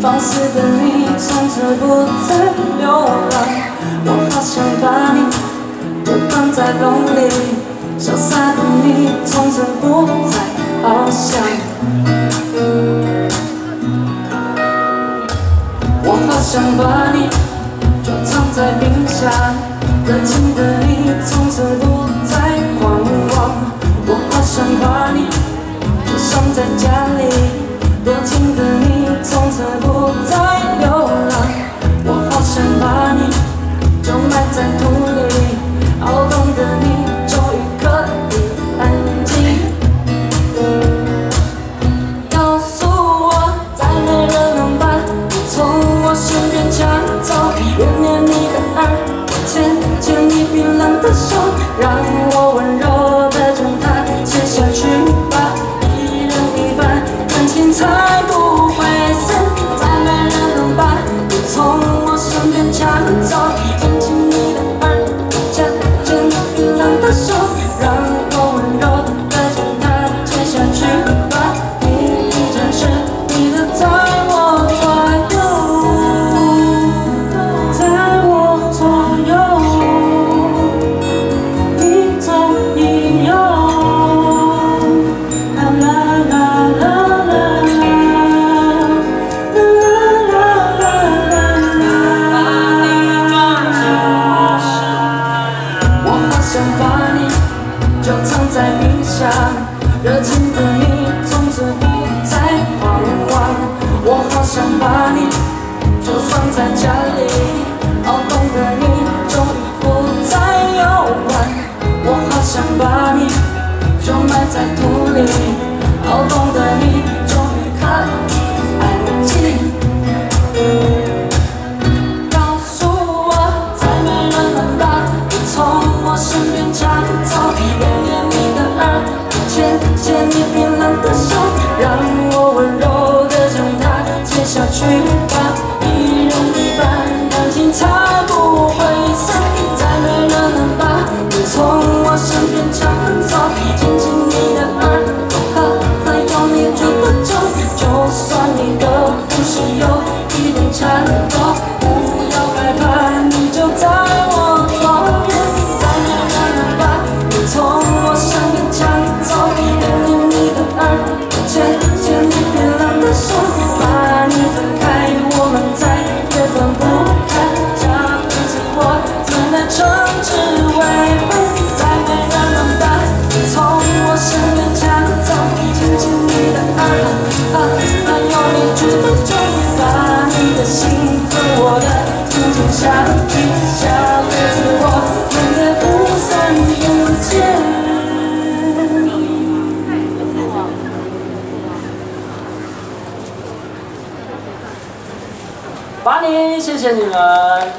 放肆的你从此不再流浪，我好想把你就放在笼里，潇洒的你从此不再翱翔。我好想把你就藏在冰箱，热情的你从此不再狂妄。我好想把你就放在家热情的你从此不再狂妄，我好想把你就放在家里，好动的你终于不再游玩，我好想把你就埋在土里，你冰冷的手，让我温柔的将它接下去。八年，谢谢你们。